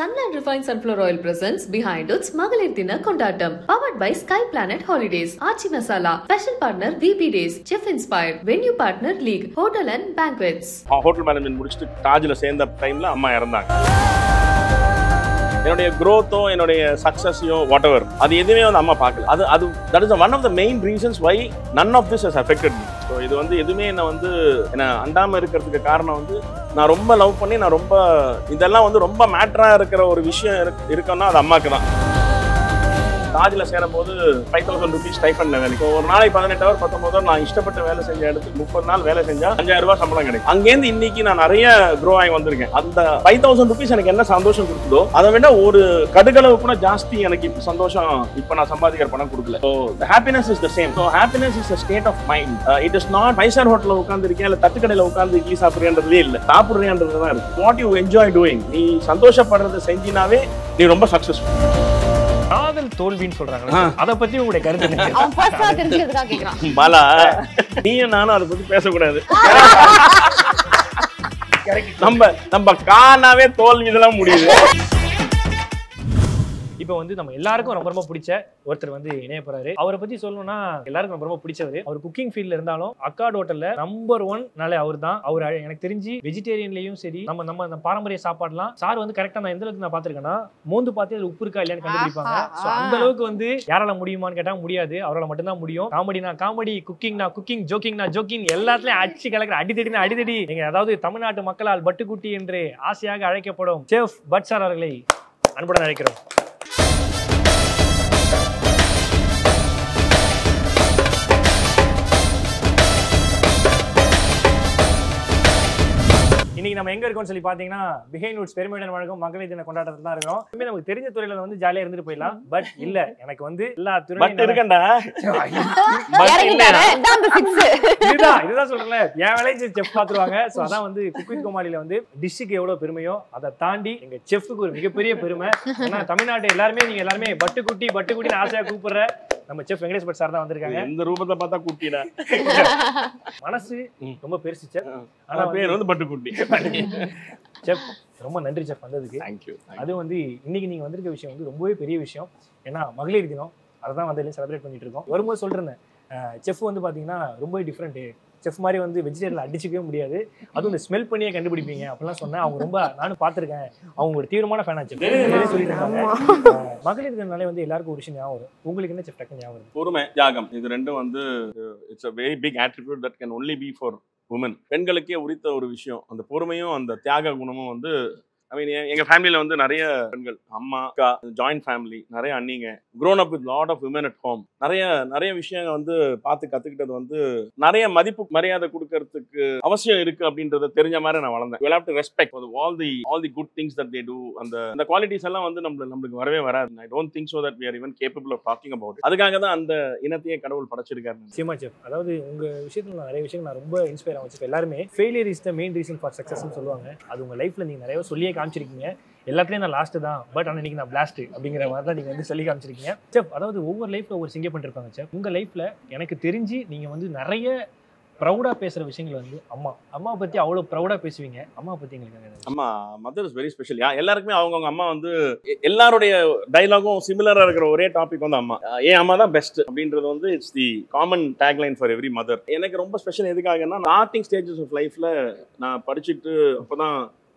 Sunline refine sunflower oil presents Behindwoods மகளிர் தின கொண்டாட்டம் powered by Sky Planet holidays Aachi Masala special partner VP days chef inspire venue partner league hotel and banquets hotel management முடிச்சுட்டு தாஜில் சேர்ந்த டைம்ல அம்மா இறந்தாங்க என்னுடைய க்ரோத்தோ என்னுடைய சக்ஸஸையோ வாட் எவர் அது எதுவுமே வந்து அம்மா பார்க்கல அது அது that is one of the main reasons why none of this has affected me so இது வந்து எதுவுமே என்னை வந்து என்னை அண்டாமல் இருக்கிறதுக்கு காரணம் வந்து நான் ரொம்ப லவ் பண்ணி நான் ரொம்ப இதெல்லாம் வந்து ரொம்ப மேட்டராக இருக்கிற ஒரு விஷயம் இருக்கு இருக்குன்னா அது அம்மாவுக்கு தான் தாஜில் சேரும்போது ஃபைவ் தௌசண்ட் ருபீஸ் ஸ்டைஃபண்ட் வேலைக்கு. ஒரு நாளைக்கு பதினெட்டு ஹவர் பத்தொம்பது நான் இஷ்டப்பட்டு வேலை செஞ்ச இடத்துக்கு முப்பது நாள் வேலை செஞ்சா அஞ்சாயிரம் ரூபாய் சம்பளம் கிடைக்கும். அங்கேருந்து இன்னைக்கு நான் நிறைய க்ரோ ஆகி வந்திருக்கேன். அந்த ஃபைவ் தௌசண்ட் ருபீஸ் எனக்கு என்ன சந்தோஷம் கொடுக்குதோ அதை விட ஒரு கடுகளவு கூட ஜாஸ்தி எனக்கு இப்போ சந்தோஷம் இப்போ நான் சம்பாதிக்கிற பணம் கொடுக்கல. So happiness is the same so happiness is state of mind it is not five star ஹோட்டலில் உட்காந்துருக்கேன் இல்லை தட்டுக்கடையில் உட்காந்து இட்லி சாப்பிட்றேன்றதே இல்லை. சாப்பிட்றேன்றது தான் இருக்கு. வாட் யூ என்ஜாய் டூயிங் நீ சந்தோஷப்படுறதை செஞ்சினாவே நீ ரொம்ப சக்ஸஸ்ஃபுல் காதல் தோல்வின்னு சொல்றாங்க அத பத்தி உங்களுடைய கருத்து பாலா. நீயும் நானும் அதை பத்தி பேசக்கூடாது. நம்ம நம்ம காணாவே தோல்வி இதெல்லாம் முடியுது. இப்போ வந்து நம்ம எல்லாருக்கும் ரொம்ப ரொம்ப பிடிச்ச ஒருத்தர் வந்து இணைய போறாரு. அவரை பத்தி சொல்லணும்னா எல்லாருக்கும் ரொம்ப ரொம்ப பிடிச்சவர். அவர் குக்கிங் ஃபீல்ட்ல இருந்தாலும் அக்காட் ஹோட்டல்ல நம்பர் ஒன் நாளே அவர் தான் அவர் எனக்கு தெரிஞ்சு வெஜிடேரியன்லயும் சரி நம்ம நம்ம அந்த பாரம்பரிய சாப்பாடுலாம் சார் வந்து கரெக்டா நான் எந்த அளவுக்கு நான் பாத்திருக்கேன்னா மோந்து பார்த்து அதுல உப்பு இருக்கா இல்லையான்னு கண்டுபிடிப்பாங்க. அந்த அளவுக்கு வந்து யாரால முடியுமான்னு கேட்டா முடியாது. அவரால் மட்டும்தான் முடியும். காமெடினா காமெடி குக்கிங்னா குக்கிங் ஜோக்கிங்னா ஜோக்கிங் எல்லாத்துலயும் அடிச்சு கலக்கிற அடித்தடினா அடித்தடி நீங்க அதாவது தமிழ்நாட்டு மக்களால் பட்டுக்குட்டி என்று ஆசையாக அழைக்கப்படும் செஃப் பட் சார் அவர்களை அன்புடன் அழைக்கிறோம். நம்ம எங்க இருக்கோம்னு சொல்லி பாத்தீங்கன்னா பிஹைண்ட் வுட்ஸ் பெருமையுடன் வழங்கும் மகளிர் தின கொண்டாட்டத்தில் தான் இருக்கோம் நமக்கு தெரிஞ்ச துறையில வந்து ஜாலியா இருந்துட்டு போயிடலாம். பட் இல்ல எனக்கு வந்து எல்லா பட் துறையும் இருக்கண்டா? இதுதான் இதுதான் சொல்றேன்ல. என் வேலையை செஃப் பாத்துருவாங்க. சோ அதான் வந்து குக்வித் கோமாளில வந்து டிஷ்ஷுக்கு எவ்வளவு பெருமையோ அதை தாண்டி எங்க செஃப்க்கு ஒரு மிகப்பெரிய பெருமை. ஏன்னா தமிழ்நாட்டு எல்லாருமே நீங்க எல்லாருமே பட்டுக்குட்டி பட்டுக்குட்டின்னு ஆசையா கூப்பிடுற நம்ம செஃப் வெங்கடேஷ் பட் சார் தான் வந்திருக்காங்க. எந்த ரூபத்தை பார்த்தா குட்டிடா மனசு. ரொம்ப பெருசு செஃப். ஆனா பேர் வந்து பட்டுக்குட்டி. செஃப் ரொம்ப நன்றி செஃப் வந்ததுக்கு. தேங்க்யூ அது வந்து இன்னைக்கு நீங்க வந்திருக்க விஷயம் வந்து ரொம்பவே பெரிய விஷயம். ஏன்னா மகளிர் தினம் அதை தான் வந்து செலிப்ரேட் பண்ணிட்டு இருக்கோம். வரும்போது சொல்றேன். செஃப் வந்து பாத்தீங்கன்னா ரொம்ப டிஃப்ரெண்ட் செஃப் மாதிரி வந்து வெஜிடேரியன் அடிச்சுக்கவே முடியாது. அதுவும் இந்த ஸ்மெல் பண்ணியே கண்டுபிடிப்பீங்க அப்படிலாம் சொன்னேன் அவங்க ரொம்ப நானும் பார்த்திருக்கேன். அவங்க ஒரு தீவிரமான ஃபேனா செஃப். சொல்லிட்டு இருக்காங்க. அஹ், மகளிர் தினம்னாலே வந்து எல்லாருக்கும் ஒரு விஷயம் ஞாபகம் வரும். உங்களுக்கு என்ன செஃப் டக்கு ஞாபகம்? பொறுமை தியாகம். இது ரெண்டும் வந்து it's a very big attribute that can only be for women பெண்களுக்கே உரித்த ஒரு விஷயம். அந்த பொறுமையும் அந்த தியாக குணமும் வந்து ஐ மீன் எங்க ஃபேமிலியில வந்து நிறைய பெண்கள். அம்மா அக்கா ஜாயிண்ட் ஃபேமிலி நிறைய அண்ணிங்க. Grown up with lot of women at home நிறைய நிறைய விஷயங்கள் வந்து பார்த்து கத்துக்கிட்டது வந்து நிறைய மதிப்பு மரியாதை கொடுக்கறதுக்கு அவசியம் இருக்கு அப்படின்றத தெரிஞ்ச மாதிரி நான் வளர்ந்தேன். Will have to respect all the all the good things that they do அந்த அந்த குவாலிட்டிஸ் எல்லாம் வந்து நம்ம நம்மளுக்கு வரவே வராது. I don't think so that we are even capable of talking about அதுக்காக தான் அந்த இனத்தையே கடவுள் படைச்சிருக்காரு நிச்சயமா செஃப் அதாவது உங்க விஷயத்துல நிறைய விஷயங்கள் நான் ரொம்ப இன்ஸ்பயர் ஆகும் எல்லாருமே failure is the main reason for சக்ஸஸ்னு சொல்லுவாங்க. அது உங்க லைஃப்ல நீங்க நிறைய சொல்லியே காமிச்சிருக்கீங்க. எல்லாத்துலேயும் நான் லாஸ்ட் தான். பட் ஆனால் இன்னைக்கு நான் பிளாஸ்ட் அப்படிங்கிற மாதிரி தான் நீங்கள் வந்து சொல்லி காமிச்சிருக்கீங்க. செஃப் அதாவது ஒவ்வொரு லைஃப்பில் ஒவ்வொரு சிங்க பண்ணிருப்பாங்க செஃப் உங்கள் லைஃப்பில் எனக்கு தெரிஞ்சு நீங்கள் வந்து நிறைய ப்ரௌடாக பேசுகிற விஷயங்கள் வந்து அம்மா. அம்மா பற்றி அவ்வளோ ப்ரௌடாக பேசுவீங்க. அம்மா பற்றி எங்களுக்கு அம்மா மதர் இஸ் வெரி ஸ்பெஷல் எல்லாருக்குமே அவங்கவுங்க அம்மா வந்து எல்லாருடைய டைலாகும் சிமிலராக இருக்கிற ஒரே டாபிக் வந்து அம்மா. ஏன் என் அம்மா தான் பெஸ்ட் அப்படின்றது வந்து it's the common tagline for every mother எனக்கு ரொம்ப ஸ்பெஷல் எதுக்காகன்னா ஸ்டார்டிங் ஸ்டேஜஸ் ஆஃப் லைஃப்பில் நான் படிச்சுட்டு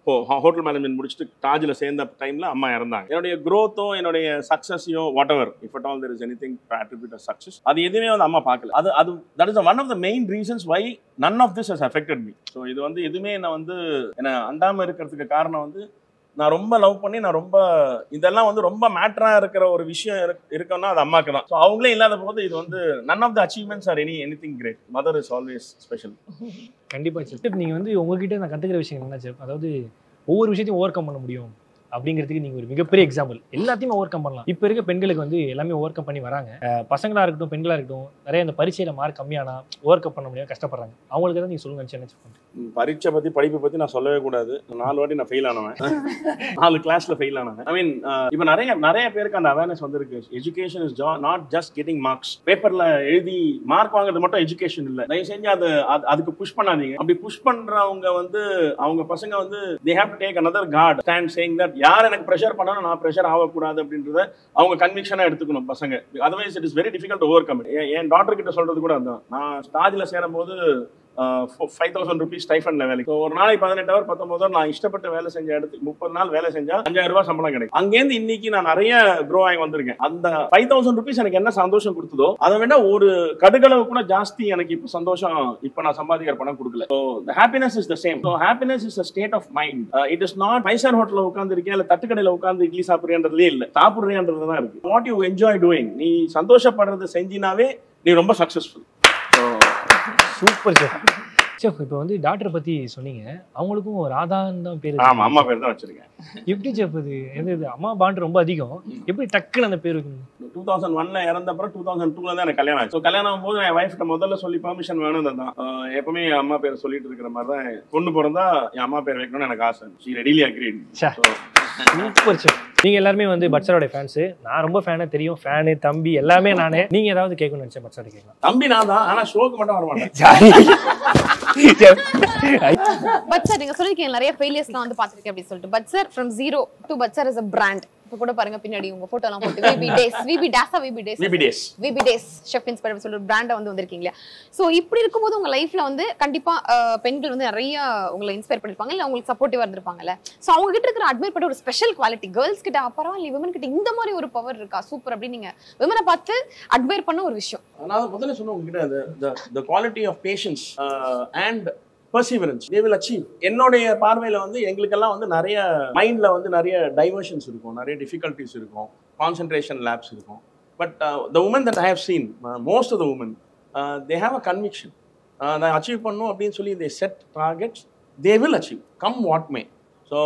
ஹோ ஹோட்டல் மேனேஜ்மெண்ட் முடிச்சுட்டு தாஜில் சேர்ந்த டைமில் அம்மா இறந்தாங்க. என்னுடைய க்ரோத்தும் என்னுடைய சக்ஸஸையும் whatever if at all there is anything attribute success அது எதுவுமே வந்து அம்மா பார்க்கல. அது அது that is one of the main reasons why none of this has affected me so இது வந்து எதுவுமே என்னை வந்து என்னை அண்டாமல் இருக்கிறதுக்கு காரணம் வந்து நான் ரொம்ப லவ் பண்ணி நான் ரொம்ப இதெல்லாம் வந்து ரொம்ப மேட்டராக இருக்கிற ஒரு விஷயம் இருக்கு- இருக்குன்னா அது அம்மாக்கு தான் ஸோ அவங்களே இல்லாத போது இது வந்து none of the achievements are any anything great mother is always special கண்டிப்பாக சிஸ்டர். நீங்கள் வந்து உங்ககிட்ட நான் கற்றுக்கிற விஷயம் என்ன சார் அதாவது ஒவ்வொரு விஷயத்தையும் ஓவர் கம் பண்ண முடியும். அப்படிங்கிறதுக்கு நீங்க ஒரு மிகப்பெரிய எக்ஸாம்பிள் எல்லாத்தையும் ஓவர் கம் பண்ணலாம். இப்போ இருக்க பெண்களுக்கு வந்து எல்லாமே ஓவர் கம் பண்ணி வராங்க. பசங்களா இருக்கட்டும் பெண்களா இருக்கட்டும் நிறைய இந்த பரீட்சையில மார்க் கம்மியானா ஓவர் கம் பண்ண முடியாது கஷ்டப்படுறாங்க. அவங்களுக்கு தான் நீங்க சொல்லுங்க என்ன பரீட்சை பத்தி படிப்பை பத்தி நான் சொல்லவே கூடாது. நாலு வாட்டி நான் ஃபெயில் ஆனவன். நாலு கிளாஸ்ல ஃபெயில் ஆனவன். ஐ மீன் இப்போ நிறைய நிறைய பேருக்கு அந்த அவேர்னஸ் வந்திருக்கு. Education is not just getting marks பேப்பர்ல எழுதி மார்க் வாங்குறது மட்டும் எஜுகேஷன் இல்ல. தயவு செஞ்சு அது அதுக்கு புஷ் பண்ணாதீங்க. அப்படி புஷ் பண்றவங்க வந்து அவங்க பசங்க வந்து they have to take another god stand saying that யார் எனக்கு ப்ரெஷர் பண்ணாலும் நான் ப்ரெஷர் ஆகக்கூடாது அப்படின்றத அவங்க கன்விக்ஷனாக எடுத்துக்கணும் பசங்க. Otherwise it is very difficult overcome N doctor கிட்ட சொல்றது கூட அதுதான் நான் ஸ்டாஜில் சேரும்போது ஃபைவ் தௌசண்ட் ருபீஸ் ஸ்டைஃபன்ல வேலைக்கு. ஒரு நாளைக்கு பதினெட்டு ஹவர் பத்தொன்பது நான் இஷ்டப்பட்டு வேலை செஞ்ச இடத்துக்கு முப்பது நாள் வேலை செஞ்சா அஞ்சாயிரம் ரூபாய் சம்பளம் கிடைக்கும். அங்கேருந்து இன்னைக்கு நான் நிறைய க்ரோ ஆகி வந்திருக்கேன். அந்த ஃபைவ் தௌசண்ட் ருபீஸ் எனக்கு என்ன சந்தோஷம் கொடுத்ததோ அதை விட ஒரு கடுகளவு கூட ஜாஸ்தி எனக்கு இப்போ சந்தோஷம் இப்போ நான் சம்பாதிக்கிற பணம் கொடுக்கல. So the happiness is the same so happiness is a state of mind it is not பைசார் star ஹோட்டலில் உட்காந்துருக்கேன் இல்லை தட்டுக்கடையில் உட்காந்து இட்லி சாப்பிட்றேன்றதே இல்லை. சாப்பிட்றேன்றது தான் இருக்கு. வாட் யூ என்ஜாய் டூயிங் நீ சந்தோஷப்படுறது செஞ்சினாவே நீ ரொம்ப சக்ஸஸ்ஃபுல் சூப்பர் செஃப் இப்போ வந்து டாக்டர் பத்தி சொன்னீங்க. அவங்களுக்கும் ராதான்னு தான் பேர் ஆமா அம்மா பேர் தான் வச்சிருக்கேன். எப்படி செஃப் இது எது இது? அம்மா பாண்ட் ரொம்ப அதிகம். எப்படி டக்குன்னு அந்த பேர் வைக்கணும்? டூ தௌசண்ட் ஒன்ல இறந்த அப்புறம் டூ தௌசண்ட் டூல தான் எனக்கு கல்யாணம் ஆச்சு. ஸோ கல்யாணம் ஆகும்போது என் ஒய்ஃப்ட்ட முதல்ல சொல்லி பெர்மிஷன் வேணும் தான். எப்பவுமே என் அம்மா பேர் சொல்லிட்டு இருக்கிற மாதிரி தான் பொண்ணு பிறந்தா என் அம்மா பேர் வைக்கணும்னு எனக்கு ஆசை. She readily agreed. Super chef நீங்க எல்லாருமே வந்து பட்சரோட ஃபேன்ஸ் நான் ரொம்ப ஃபேனே தெரியும். ஃபேனு தம்பி எல்லாமே நானே. நீங்க ஏதாவது கேட்கணும்னு நினைச்சேன் பட்சரோட கேட்கலாம். தம்பி நான் தான் ஆனா ஷோக்கு மட்டும் வர மாட்டேன் பட் சார் நீங்க சொல்லிருக்கீங்க நிறைய ஃபெயிலியர்ஸ்லாம் வந்து பாத்திருக்கேன் அப்படின்னு சொல்லிட்டு. But sir from zero to but sir is a brand இப்போ கூட பாருங்க பின்னாடி உங்க போட்டோ எல்லாம் போட்டு. V B days V B டேஸா V B days V B days V B days chef inspire சொல்லிட்டு பிராண்டை வந்து வந்திருக்கீங்க. இல்லையா ஸோ இப்படி இருக்கும்போது உங்க லைஃப்ல வந்து கண்டிப்பா பெண்கள் வந்து நிறைய உங்களை இன்ஸ்பயர் பண்ணிருப்பாங்க இல்ல உங்களுக்கு சப்போர்ட்டிவா இருந்திருப்பாங்கல்ல? ஸோ அவங்க கிட்ட இருக்கிற அட்மைர் பண்ண ஒரு ஸ்பெஷல் குவாலிட்டி கேர்ள்ஸ் கிட்ட அப்புறம் இல்லை விமன் கிட்ட இந்த மாதிரி ஒரு பவர் இருக்கா? சூப்பர் அப்படின்னு நீங்க விமனை பார்த்து அட்மைர் பண்ண ஒரு விஷயம். நான் முதல்ல சொன்ன உங்ககிட்ட quality of patience and perseverance they will achieve என்னுடைய பார்வையில் வந்து எங்களுக்கெல்லாம் வந்து நிறைய மைண்டில் வந்து நிறைய டைவர்ஷன்ஸ் இருக்கும். நிறைய டிஃபிகல்ட்டிஸ் இருக்கும். கான்சன்ட்ரேஷன் லேப்ஸ் இருக்கும். But the women that I have seen most of the women they have a conviction நான் அச்சீவ் பண்ணும் அப்படின்னு சொல்லி they set targets they will achieve come what may so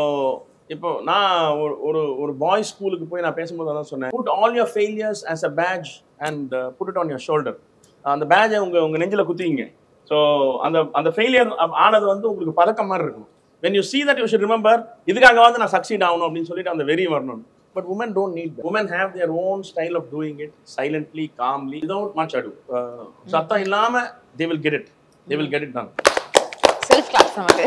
இப்போ நான் ஒரு ஒரு ஒரு பாய்ஸ் ஸ்கூலுக்கு போய் நான் பேசும்போது அதான் சொன்னேன். Put all your failures as a badge and put it on your shoulder அந்த பேட்சை உங்க உங்க நெஞ்சில குத்திங்க ஸோ அந்த அந்த ஃபெயிலியர் ஆனது வந்து உங்களுக்கு பதக்கம் மாதிரி இருக்கும். When you see that you should remember இதுக்காக வந்து நான் சக்சீட் ஆகணும் அப்படின்னு சொல்லிட்டு அந்த வெறி வரணும். But women don't need women have their own style of doing it silently calmly without much ado சத்தம் இல்லாமல் they will get it they will get it தான் செல்ஃப் கிளாஸ் நமக்கு.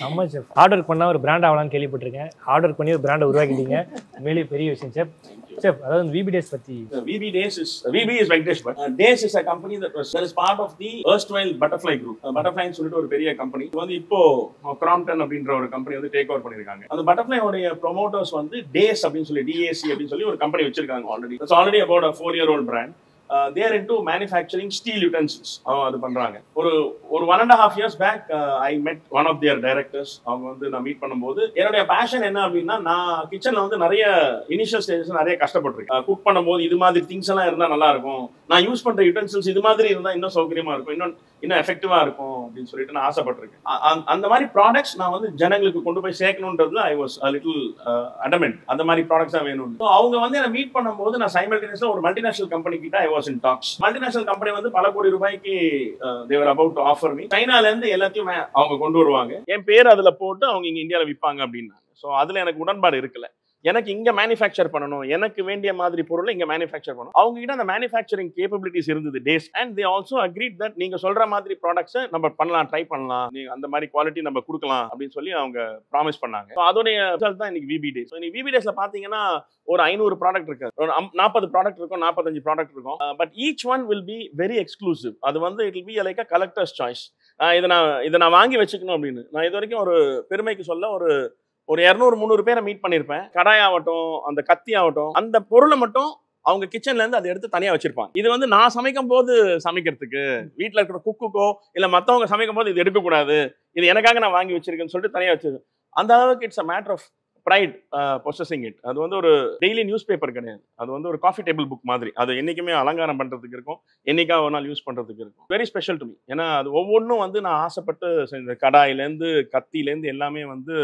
செம்ம செஃப் ஹார்ட் ஒர்க் பண்ணா ஒரு பிராண்ட் ஆகலாம்னு கேள்விப்பட்டிருக்கேன். Hard work பண்ணி ஒரு பிராண்டை உருவாக்கிட்டீங்க. உண்மையிலேயே பெரிய விஷயம் செஃப் செஃப் அதாவது விபி டேஸ் பத்தி. Uh, is uh, VB is Venkatesh, but uh, Days is a company that was that is part of the erstwhile Butterfly Group. Uh, Butterfly சொல்லிட்டு ஒரு பெரிய கம்பெனி வந்து இப்போ கிராம்டன் அப்படின்ற ஒரு கம்பெனி வந்து டேக் ஓவர் பண்ணிருக்காங்க அந்த உடைய ப்ரொமோட்டர்ஸ் வந்து டேஸ் அப்படின்னு சொல்லி டிஏசி அப்படின்னு சொல்லி ஒரு கம்பெனி வச்சிருக்காங்க already it's already about a four year old brand there in to manufacturing steel utensils அது பண்றாங்க. ஒரு ஒரு one and half years back I met one of their directors அவங்க வந்து நான் மீட் பண்ணும்போது என்னுடைய பேஷன் என்ன அப்படின்னா நான் கிச்சன்ல வந்து நிறைய இனிஷியல் ஸ்டேஜஸ் நிறைய கஷ்டப்பட்டிருக்கேன். Uh, குக் பண்ணும்போது இது மாதிரி திங்ஸ் எல்லாம் இருந்தா நல்லா இருக்கும். நான் யூஸ் பண்ற யூட்டன்சில்ஸ் இது மாதிரி இருந்தா இன்னும் சௌகரியமா இருக்கும். இன்னும் இன்னும் எஃபெக்டிவா இருக்கும் அப்படின்னு சொல்லிட்டு நான் ஆசைப்பட்டிருக்கேன். அந்த மாதிரி ப்ராடக்ட்ஸ் நான் வந்து ஜனங்களுக்கு கொண்டு போய் சேர்க்கணுன்றது ஐ வாஸ் லிட்டில் அடமெண்ட் அந்த மாதிரி ப்ராடக்ட்ஸ் தான் வேணும் ஸோ அவங்க வந்து என்ன மீட் பண்ணும்போது நான் சைமல்டேனியஸ்ல ஒரு மல்டிநேஷனல் கம்பெனி கிட்ட I was in tax multinational company வந்து பல கோடி ரூபாய்க்கு தேவர் அபவுட் ஆஃபர் மீ சைனால இருந்து எல்லாத்தையும் அவங்க கொண்டு வருவாங்க. என் பேர் அதுல போட்டு அவங்க இங்க இந்தியாவில் விற்பாங்க அப்படின்னாங்க. ஸோ அதுல எனக்கு உடன்பாடு இருக்கல. எனக்கு இங்க மேனுஃபேக்சர் பண்ணணும் எனக்கு வேண்டிய மாதிரி பொருளை இங்க மேனுஃபேக்சர் பண்ணணும். அவங்க கிட்ட அந்த மேனுஃபேக்சரிங் கேப்பபிலிட்டிஸ் இருந்தது days and they also agreed that நீங்க சொல்ற மாதிரி ப்ராடக்ட்ஸை நம்ம பண்ணலாம் ட்ரை பண்ணலாம். நீங்க அந்த மாதிரி குவாலிட்டி நம்ம கொடுக்கலாம் அப்படின்னு சொல்லி அவங்க ப்ராமிஸ் பண்ணாங்க. அதோடைய ரிசல்ட் தான் இன்னைக்கு விபி டேஸ் இன்னைக்கு விபி டேஸ்ல பாத்தீங்கன்னா ஒரு ஐநூறு ப்ராடக்ட் இருக்கு. ஒரு நாற்பது ப்ராடக்ட் இருக்கும் நாற்பத்தஞ்சு ப்ராடக்ட் இருக்கும். But each one will be very exclusive அது வந்து it will be like a collector's choice இதை நான் இதை நான் வாங்கி வச்சுக்கணும் அப்படின்னு. நான் இது வரைக்கும் ஒரு பெருமைக்கு சொல்ல ஒரு ஒரு இரநூறு முந்நூறு பேரை மீட் பண்ணியிருப்பேன் கடாய் ஆகட்டும் அந்த கத்தி ஆகட்டும் அந்த பொருளை மட்டும் அவங்க கிச்சன்ல இருந்து அதை எடுத்து தனியா வச்சிருப்பாங்க. இது வந்து நான் சமைக்கும் போது சமைக்கிறதுக்கு வீட்டில் இருக்கிற குக்குக்கோ இல்லை மற்றவங்க சமைக்கும் போது இது எடுக்கக்கூடாது. இது எனக்காக நான் வாங்கி வச்சிருக்கேன்னு சொல்லிட்டு தனியா வச்சிருக்கேன் அந்த அளவுக்கு it's a matter of pride possessing it அது வந்து ஒரு டெய்லி நியூஸ் பேப்பர் கிடையாது. அது வந்து ஒரு காஃபி டேபிள் புக் மாதிரி. அது என்றைக்குமே அலங்காரம் பண்ணுறதுக்கு இருக்கும். என்னைக்கா ஒரு நாள் யூஸ் பண்ணுறதுக்கு இருக்கும். வெரி ஸ்பெஷல் டு மீ ஏன்னா அது ஒவ்வொன்றும் வந்து நான் ஆசைப்பட்டு செஞ்ச கடாயிலேருந்து கத்திலேருந்து எல்லாமே வந்து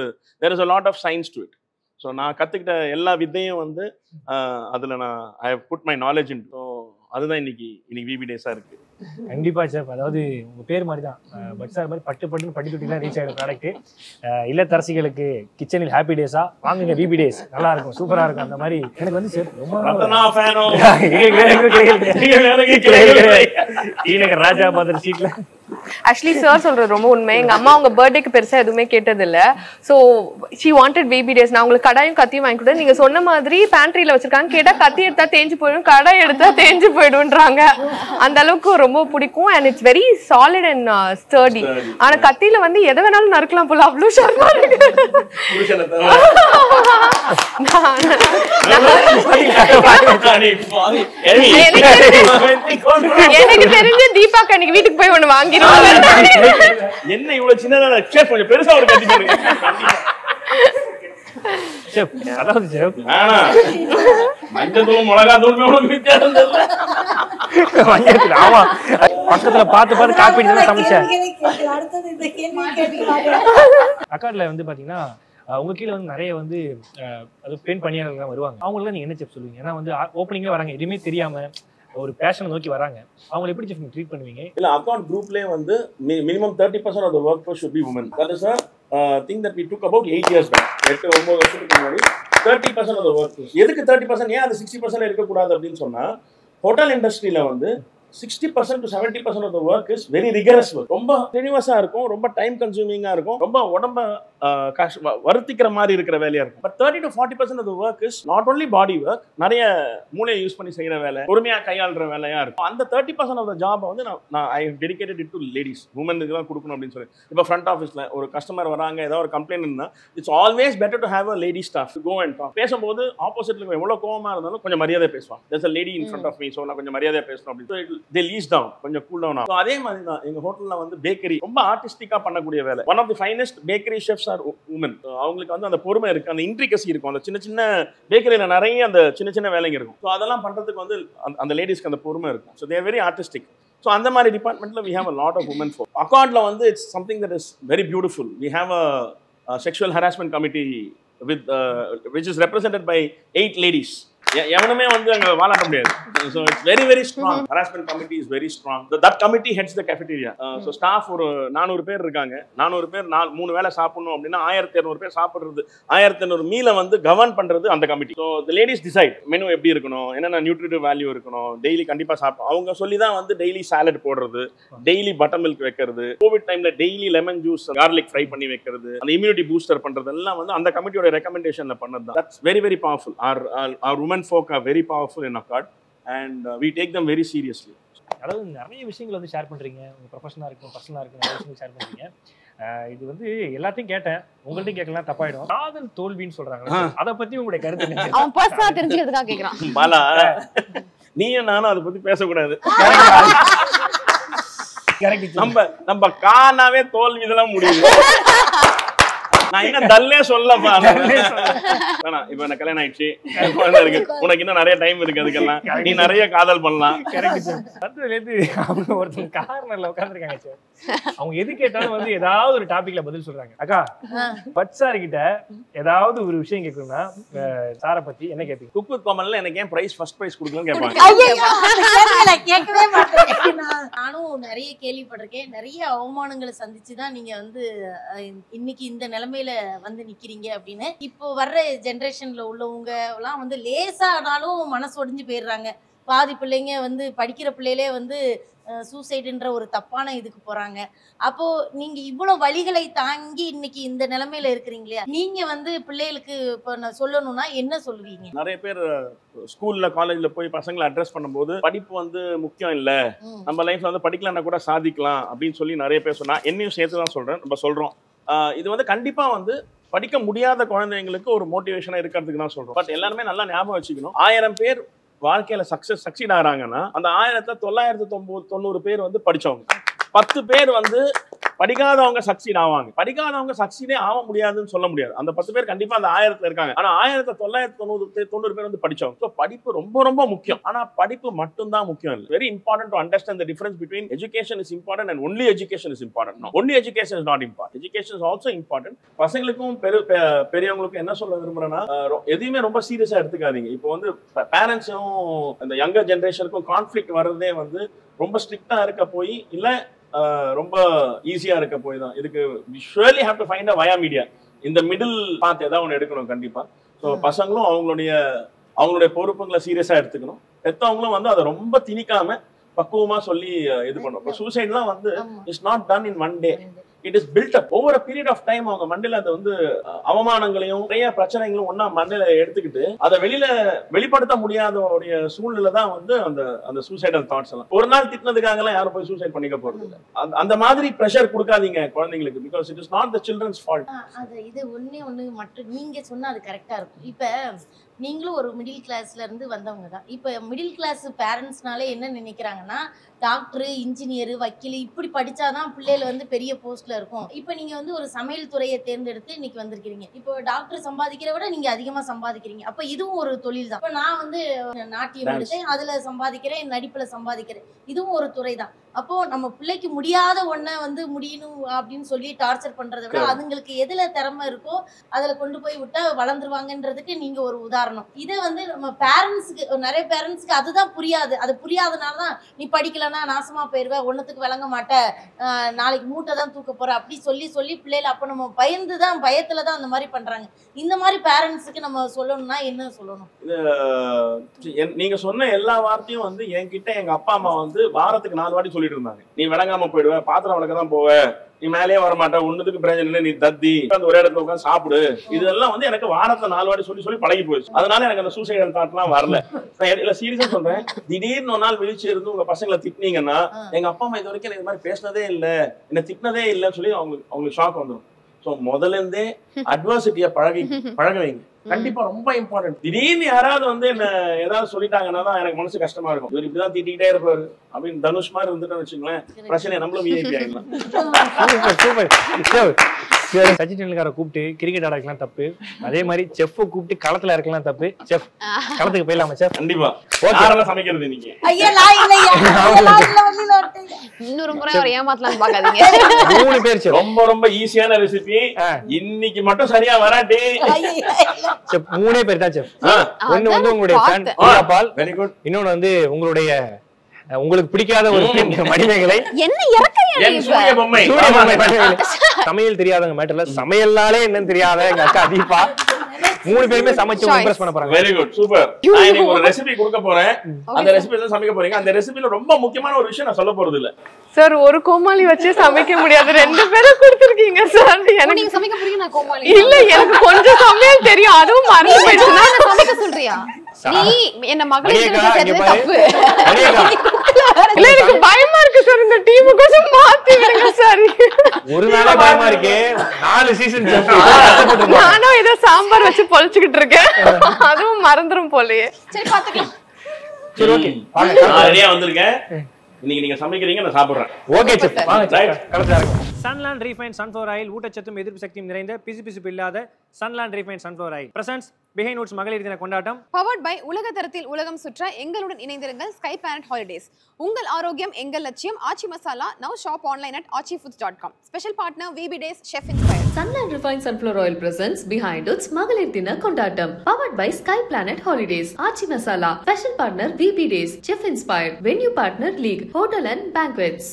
there is a lot of science to it so நான் கற்றுக்கிட்ட எல்லா வித்தையும் வந்து uh, அதில் நான் I have put my knowledge in so அதுதான் இன்னைக்கு இன்னைக்கு விபி டேஸாக இருக்கு கண்டிப்பா செஃப் அதாவது உங்க பேர் மாதிரி தான் பட் சார் மாதிரி பட்டு பட்டுன்னு பட்டி தொட்டிலாம் ரீச் ஆகிற ப்ராடக்ட் இல்லத்தரசிகளுக்கு கிச்சனில் ஹாப்பி டேஸா வாங்குங்க விபி டேஸ் நல்லா இருக்கும் சூப்பரா இருக்கும் அந்த மாதிரி எனக்கு வந்து செஃப் ரொம்ப ராஜா மாதிரி சீட்ல ஆக்சுவலி சார் சொல்றது ரொம்ப உண்மை. எங்க அம்மா அவங்க பர்த்டேக்கு பெருசா எதுவுமே கேட்டது இல்ல so she wanted baby days நான் உங்களுக்கு கடாயும் கத்தியும் வாங்கி கொடுத்தேன். நீங்க சொன்ன மாதிரி பேண்ட்ரியில வச்சிருக்காங்க. கேட்டா கத்தி எடுத்தா தேஞ்சு போயிடும். கடாய் எடுத்தா தேஞ்சு போயிடும்ன்றாங்க. அந்த அளவுக்கு ரொம்ப பிடிக்கும். And it's very solid and sturdy ஆனா கத்தியில வந்து எதை வேணாலும் நறுக்கலாம் போல. அவ்வளவு ஷார்ப்பா இருக்கு. எனக்கு தெரிஞ்சு தீபா அன்னைக்கு வீட்டுக்கு போய் ஒண்ணு வாங்கிடுவாங்க என்ன இவ்வளவு சின்னதா சேஃப் கொஞ்சம் பெருசா ஒரு கட்டி போடுங்க செஃப் அதாவது செஃப் வேணாம். மஞ்சள் தூள் மிளகா தூள் உனக்கு வித்தியாசம் தெரியல. மஞ்சள் ஆமா. பக்கத்துல பார்த்து பார்த்து காப்பி தான் சமைச்சேன் அக்கார்ட்ல வந்து பாத்தீங்கன்னா உங்க கீழ வந்து நிறைய வந்து அது பெண் பணியாளர்கள் வருவாங்க. அவங்களுக்கு நீங்க என்ன செப் சொல்லுவீங்க? ஏன்னா வந்து ஓப்பனிங்ல வராங்க. எதுவுமே தெரியாம ஒரு பேஷனை நோக்கி வராங்க. அவங்க எப்படி செஃப் ட்ரீட் பண்ணுவீங்க? இல்ல அக்கௌண்ட் குரூப்லயே வந்து minimum thirty percent of the workforce should be women that is thing that we took about eight years back எட்டு ஒன்பது வருஷத்துக்கு முன்னாடி thirty percent of the work எதுக்கு தேர்ட்டி பர்சன்ட் ஏன் அது சிக்ஸ்டி பர்சன்ட் இருக்கக்கூடாது அப்படின்னு சொன்னா ஹோட்டல் இண்டஸ்ட்ரியில வந்து sixty percent to seventy percent of the work is very rigorous work ரொம்ப டெனிவஸா இருக்கும் ரொம்ப டைம் கன்சூமிங்கா இருக்கும் ரொம்ப உடம்ப ஆஹ், கஷ் வ- வருத்திக்கிற மாதிரி இருக்கிற வேலையா இருக்கும். But thirty to forty percent of the work is not only body work நிறைய மூளையை யூஸ் பண்ணி செய்யற வேலை பொறுமையா கையாளுற வேலையா இருக்கும். அந்த thirty percent of the job வந்து நான் I dedicated it to ladies உமனுக்கு தான் கொடுக்கணும் அப்படின்னு சொல்லி. இப்போ ஃப்ரண்ட் ஆஃபீஸ்ல ஒரு கஸ்டமர் வராங்க ஏதாவது ஒரு கம்ப்ளைண்ட் இருந்தா it's always better to have a lady staff go and talk பேசும்போது ஆப்போசிட்ல எவ்வளவு கோவமா இருந்தாலும் கொஞ்சம் மரியாதை பேசுவாங்க. There's a lady in front of me so நான் கொஞ்சம் மரியாதையா பேசணும் அப்படின்னு. தே லீஸ் டவுன் கொஞ்சம் கூல் டவுன் ஆகும். அதே மாதிரி தான் எங்க ஹோட்டல்ல வந்து பேக்கரி ரொம்ப ஆர்டிஸ்டிக்கா பண்ணக்கூடிய வேலை. One of the finest bakery chefs are women அவங்களுக்கு வந்து அந்த பொறுமை இருக்கு அந்த இன்ட்ரிகசி இருக்கும். அந்த சின்ன சின்ன பேக்கரியில நிறைய அந்த சின்ன சின்ன வேலைங்க இருக்கும். ஸோ அதெல்லாம் பண்றதுக்கு வந்து அந்த- அந்த லேடிஸ்க்கு அந்த பொறுமை இருக்கும். So there very artistic so அந்த மாதிரி டிபார்ட்மெண்ட்ல we have a lot of women for அக்கார்டில் வந்து it's something that is very beautiful we have a sexual harassment committee with which is represent by eight ladies எவனுமே வந்து அங்க வாலாட்ட முடியாது. So it's very very strong harassment committee is very strong that committee heads the cafeteria so staff ஒரு நானூறு பேர் இருக்காங்க. நானூறு பேர் நாலு மூணு வேளை சாப்பிடணும் அப்படின்னா ஆயிரத்தி இரநூறு பேர் சாப்பிடுறது ஆயிரத்தி இரநூறு மீலை வந்து கவர்ன் பண்றது அந்த committee so the ladies decide menu எப்படி இருக்கணும் என்னென்ன நியூட்ரிட்டிவ் வேல்யூ இருக்கணும் டெய்லி கண்டிப்பா சாப்பிடும் அவங்க சொல்லி தான் வந்து டெய்லி சாலட் போடுறது டெய்லி பட்டர் மில்க் வைக்கிறது கோவிட் டைம்ல daily lemon juice garlic fry பண்ணி வைக்கிறது அந்த இம்யூனிட்டி பூஸ்டர் பண்றது எல்லாம் வந்து அந்த கமிட்டியோட ரெக்கமெண்டேஷன்ல பண்ணது தான். That's very very powerful are are women folk are very powerful in accord and we take them very seriously அதாவது நிறைய விஷயங்கள் வந்து ஷேர் பண்றீங்க. உங்க ப்ரொஃபஷனா இருக்கும் பர்சனலா இருக்கும் நிறைய விஷயங்கள் ஷேர் பண்றீங்க. அஹ் இது வந்து எல்லாத்தையும் கேட்டேன். உங்கள்ட்டையும் கேட்கலாம் தப்பாயிடும். காதல் தோல்வின்னு சொல்றாங்க. அதை பத்தி உங்களுடைய கருத்து என்ன? அவன் பர்சனலா தெரிஞ்சுக்கிறதுக்காக கேக்குறான். பாலா நீயும் நானும் அதை பத்தி பேசக்கூடாது. நம்ம நம்ம காணாவே தோல்வி இதெல்லாம் முடியுது. நான் இன்னும் தல்லே சொல்லப்பா வேணாம். இப்ப எனக்கு கல்யாணம் ஆயிடுச்சு. இருக்கு. உனக்கு இன்னும் நிறைய டைம் இருக்கு அதுக்கெல்லாம். நீ நிறைய காதல் பண்ணலாம். அவங்க ஒருத்தங்க கார்னர்ல உட்காந்துருக்காங்க சார் அவங்க எது கேட்டாலும் வந்து ஏதாவது ஒரு டாபிக்ல பதில் சொல்றாங்க. அக்கா பட் சார் கிட்ட ஏதாவது ஒரு விஷயம் கேட்கணும்னா சாரை பத்தி என்ன கேட்பீங்க குக் வித் கோமல்ல எனக்கு ஏன் பிரைஸ் ஃபர்ஸ்ட் பிரைஸ் கொடுக்கலன்னு கேட்பாங்க. நானும் நிறைய கேள்விப்பட்டிருக்கேன். நிறைய அவமானங்களை சந்திச்சு தான் நீங்க வந்து இன்னைக்கு இந்த நிலைமையில வந்து நிக்கிறீங்க அப்படின்னு. இப்போ வர்ற ஜென்ரேஷன்ல உள்ளவங்க எல்லாம் வந்து லேசானாலும் மனசு ஒடிஞ்சு போயிடுறாங்க. பாதி பிள்ளைங்க வந்து படிக்கிற பிள்ளைகளே வந்து சூசைடுன்ற ஒரு தப்பான இதுக்கு போறாங்க. அப்போ நீங்க இவ்வளவு வழிகளை தாங்கி இன்னைக்கு இந்த நிலைமையில இருக்கிறீங்களே நீங்க வந்து பிள்ளைகளுக்கு இப்போ நான் சொல்லணும்னா என்ன சொல்லுவீங்க? நிறைய பேர் ஸ்கூல்ல காலேஜ்ல போய் பசங்களை அட்ரஸ் பண்ணும்போது படிப்பு வந்து முக்கியம் இல்ல. நம்ம லைஃப்ல வந்து படிக்கலன்னா கூட சாதிக்கலாம் அப்படின்னு சொல்லி நிறைய பேர் சொன்னா என்னையும் சேர்த்து தான் சொல்றேன். நம்ம சொல்றோம். இது வந்து கண்டிப்பா வந்து படிக்க முடியாத குழந்தைங்களுக்கு ஒரு மோட்டிவேஷனா இருக்கிறதுக்கு தான் சொல்றோம். பட் எல்லாருமே நல்லா ஞாபகம் வச்சுக்கணும். ஆயிரம் பேர் வாழ்க்கையில சக்சஸ் சக்சீட் ஆகிறாங்கன்னா அந்த ஆயிரத்துல தொள்ளாயிரத்து தொண்ணூறு தொண்ணூறு பேர் வந்து படிச்சவங்க. பத்து பேர் வந்து படிக்காதவங்க சக்சீட் ஆவாங்க. படிக்காதவங்க சக்சீடே ஆக முடியாதுன்னு சொல்ல முடியாது. அந்த பத்து பேர் கண்டிப்பா அந்த ஆயிரத்துல இருக்காங்க. ஆனா ஆயிரத்தி தொள்ளாயிரத்தி தொண்ணூறு தொண்ணூறு பேர் வந்து படிச்சவங்க. ஸோ படிப்பு ரொம்ப ரொம்ப முக்கியம். ஆனா படிப்பு மட்டும்தான் முக்கியம் இல்லை. Very important to understand the difference between education is important and only education is important only education is not import education is also important பசங்களுக்கும் பெரு பெ- பெரியவங்களுக்கும் என்ன சொல்ல விரும்புறேன்னா எதையுமே ரொம்ப சீரியஸா எடுத்துக்காதீங்க. இப்போ வந்து பேரண்ட்ஸும் அந்த யங்கர் ஜென்ரேஷனுக்கும் கான்ஃபிளிக் வர்றதே வந்து ரொம்ப ஸ்ட்ரிக்டா இருக்க போய் இல்லை ரொம்ப ஈஸியா இருக்க போய் தான். இதுக்கு surely have to find a via media இந்த மிடில் பாத் ஏதாவது ஒன்று எடுக்கணும் கண்டிப்பா. ஸோ பசங்களும் அவங்களுடைய அவங்களுடைய பொறுப்புங்களை சீரியஸா எடுத்துக்கணும். பெத்தவங்களும் வந்து அதை ரொம்ப திணிக்காம பக்குவமா சொல்லி இது பண்ணும் இப்போ சூசைட்லாம் வந்து. It's not done in one day it is built up over period of time அவங்க மண்டையில அது வந்து அவமானங்களையும் நிறைய பிரச்சனைகளும் ஒண்ணா மண்டையில எடுத்துக்கிட்டு அதை வெளியில வெளிப்படுத்த முடியாதவருடைய சூழ்நிலை தான் வந்து அந்த அந்த சூசைடல் தாட்ஸ் எல்லாம். ஒரு நாள் திட்டினதுக்காக எல்லாம் யாரும் போய் சூசைட் பண்ணிக்க போறது இல்ல. அந்த- அந்த மாதிரி ப்ரெஷர் கொடுக்காதீங்க குழந்தைங்களுக்கு because it is not the children's fault அது இது ஒண்ணே ஒண்ணு மட்டும் நீங்க சொன்னா அது கரெக்டா இருக்கும். இப்ப நீங்களும் ஒரு மிடில் கிளாஸ்ல இருந்து வந்தவங்க தான். இப்ப மிடில் கிளாஸ் பேரண்ட்ஸ்னாலே என்ன நினைக்கிறாங்கன்னா டாக்டர் இன்ஜினியர் வக்கீல் இப்படி படிச்சாதான் பிள்ளைகள் வந்து பெரிய போஸ்ட்ல இருக்கும். இப்ப நீங்க வந்து ஒரு சமையல் துறையை தேர்ந்தெடுத்து இன்னைக்கு வந்திருக்கிறீங்க. இப்போ டாக்டர் சம்பாதிக்கிற விட நீங்க அதிகமா சம்பாதிக்கிறீங்க. அப்ப இதுவும் ஒரு தொழில் தான். இப்ப நான் வந்து நாட்டியம். எடுத்தேன் அதுல சம்பாதிக்கிறேன் நடிப்புல சம்பாதிக்கிறேன். இதுவும் ஒரு துறை தான். அப்போ நம்ம பிள்ளைக்கு முடியாத ஒன்றை வந்து முடியணும் அப்படின்னு சொல்லி டார்ச்சர் பண்றதை விட. அதுங்களுக்கு எதுல திறமை இருக்கோ அதுல கொண்டு போய் விட்டா வளர்ந்துருவாங்கன்றதுக்கு நீங்க ஒரு உதாரணம் காரணம். இதை வந்து நம்ம பேரண்ட்ஸுக்கு நிறைய பேரண்ட்ஸ்க்கு அதுதான் புரியாது. அது புரியாதனால தான் நீ படிக்கலன்னா நாசமாக போயிடுவேன் ஒன்றுத்துக்கு விளங்க மாட்ட நாளைக்கு மூட்டை தான் தூக்க போகிற அப்படி சொல்லி சொல்லி பிள்ளைகள் அப்போ நம்ம பயந்து தான் பயத்தில் தான் அந்த மாதிரி பண்ணுறாங்க இந்த மாதிரி பேரண்ட்ஸுக்கு நம்ம சொல்லணும்னா என்ன சொல்லணும்? நீங்கள் சொன்ன எல்லா வார்த்தையும் வந்து என்கிட்ட எங்கள் அப்பா அம்மா வந்து வாரத்துக்கு நாலு வாட்டி சொல்லிட்டு இருந்தாங்க. நீ விளங்காமல் போயிடுவேன் பாத்திரம் விளக்க தான் போவேன் நீ மேலேயே வர மாட்ட ஒண்ணுத்துக்கு பிரயோஜனம் இல்லை நீ தத்தி. அந்த ஒரே இடத்துல உட்காந்து சாப்பிடு. இதெல்லாம் வந்து எனக்கு வாரத்துல நாலு வாட்டி சொல்லி சொல்லி பழகி போயிடுச்சு. அதனால எனக்கு அந்த சூசைடல் தாட்லாம் வரல. நான் இல்ல சீரியஸா சொல்றேன். திடீர்னு ஒரு நாள் விழிச்சு இருந்து உங்க பசங்களை திட்டினீங்கன்னா. எங்க அப்பா அம்மா இது வரைக்கும் எனக்கு மாதிரி பேசினதே இல்ல. என்ன திட்டினதே இல்லைன்னு சொல்லி அவங்களுக்கு அவங்களுக்கு ஷாக் வந்துடும் ஸோ முதல்ல இருந்தே அட்வர்சிட்டியை பழகி பழக வைங்க. கண்டிப்பா ரொம்ப இம்பார்ட்டன்ட் திடீர்னு யாராவது வந்து என்ன ஏதாவது சொல்லிட்டாங்கன்னா தான் எனக்கு மனசு கஷ்டமா இருக்கும். இவர் இப்படிதான் திட்டிக்கிட்டே இருப்பாரு. அப்படின்னு தனுஷ் மாதிரி இருந்துட்டோம்னு வச்சுங்களேன் பிரச்சனை நம்மளும் விஐபி ஆயிடலாம். Super super. சரி, சச்சின் டெண்டுல்கரை கூப்பிட்டு கிரிக்கெட் ஆட வைக்கலாம் தப்பு. அதே மாதிரி செஃப்பை கூப்பிட்டு களத்துல இறக்கலாம் தப்பு. செஃப் களத்துக்கு போயிடலாமா செஃப் கண்டிப்பா. சமைக்கிறது வந்துட்டேன். இன்னொரு முறை அவர் ஏமாத்தலாம்னு பாக்காதீங்க மூணு பேர் செஃப் ரொம்ப ரொம்ப ஈஸியான ரெசிபி. இன்னைக்கு மட்டும் சரியா வராட்டி. செஃப் மூணே பேர் தான் செஃப் ஒண்ணு வந்து உங்களுடைய. பால். வெரி குட் இன்னொன்னு வந்து உங்களுடைய உங்களுக்கு பிடிக்காத ஒரு மணிமேகலை. சமையல் தெரியாதவங்க மேட்டர்ல சமையல்னாலே என்னன்னு தெரியாத எங்க அக்கா தீபா. மூணு பேருமே சமைச்சு. இம்ப்ரெஸ் பண்ண போறாங்க. வெரி குட் சூப்பர் நான் இன்னைக்கு ஒரு ரெசிபி கொடுக்க போறேன். அந்த ரெசிபி தான் சமைக்க போறீங்க. அந்த ரெசிபில ரொம்ப முக்கியமான ஒரு விஷயம் நான் சொல்ல போறது இல்ல. சார் ஒரு கோமாளி வச்சு சமைக்க முடியாது. ரெண்டு பேரும் கொடுத்துருக்கீங்க சார் எனக்கு நீங்க சமைக்க போறீங்க நான் கோமாளி. இல்ல எனக்கு கொஞ்சம் சமையல் தெரியும். அதுவும் மறந்து போயிடுச்சுன்னா. என்ன சமைக்க சொல்றியா? நீ என்ன மகளிர். தப்பு. இல்ல எனக்கு பயமா இருக்கு சார் இந்த டீம் கொஞ்சம் மாத்தி விடுங்க சார். ஒரு நாளா பயமா இருக்கே. நாலு சீசன் நானும் ஏதோ சாம்பார் வச்சு பொழிச்சுக்கிட்டு இருக்கேன். அதுவும் மறந்துரும் போலயே. சரி பாத்துக்கலாம் சரி ஓகே நான் ரெடியா வந்திருக்கேன். இன்னைக்கு நீங்க சமைக்கிறீங்க நான் சாப்பிடுறேன். ஓகே செஃப் வாங்க. செஃப் களத்துல இறங்க சன்லாண்ட் ரீஃபைன் சன்ஃப்ளவர் ஆயில் ஊட்டச்சத்தும் எதிர்ப்பு சக்தியும் நிறைந்த பிசுபிசுப்பு இல்லாத Sunland refine sunflower oil presents behind notes மகளிர் தின கொண்டாட்டம். பவர்ட் பை உலக தரத்தில் உலகம் சுற்ற எங்களுடன் இணைந்திருங்கள் ஸ்கை பிளானட் ஹாலிடேஸ் உங்கள் ஆரோக்கியம் எங்கள் லட்சியம் Aachi Masala now shop online at Aachi foods dot com special partner V B days chef inspire Sunland Refined Sunflower Oil presents Behind Its மகளிர் தின கொண்டாட்டம். Powered by Sky Planet Holidays. Aachi masala special partner VP Days Chef Inspired venue partner League Hotel and Banquets.